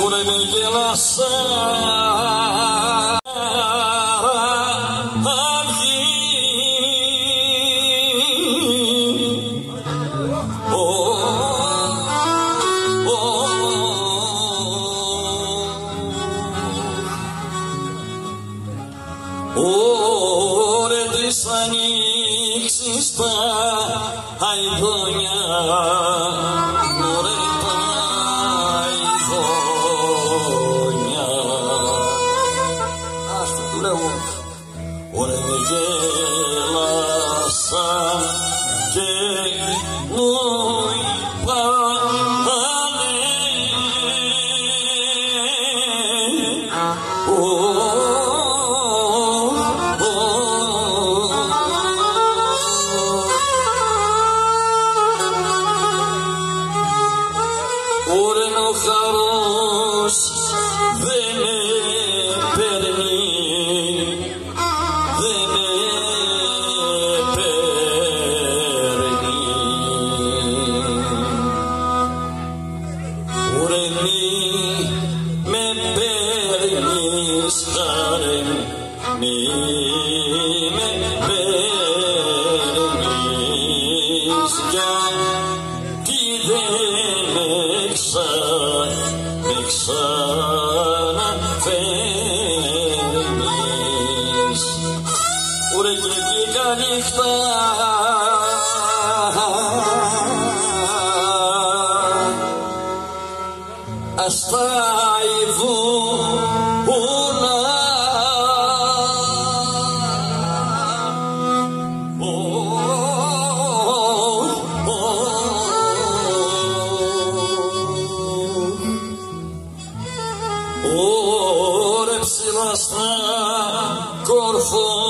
oh revelação. Ore de sanix está ai ganhar صراط βγήκα νύχτα Asta ivuna Ωρε ψηλά στα κορφοβουνιά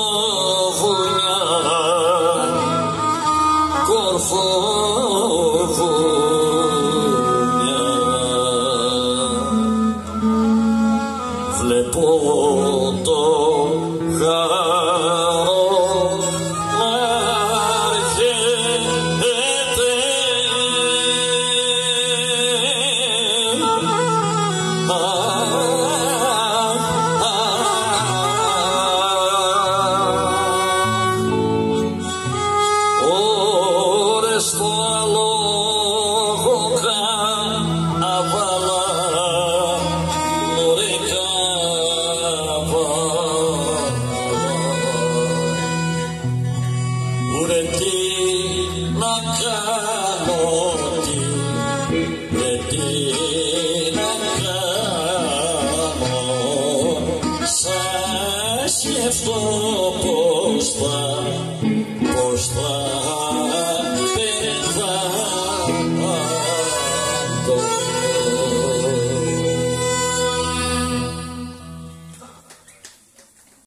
Oh. Ουρε τι να κάνω τι Ρε τι να κάνω. Σαν σκεφτώ πως θα πως θα